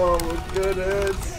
Oh my goodness.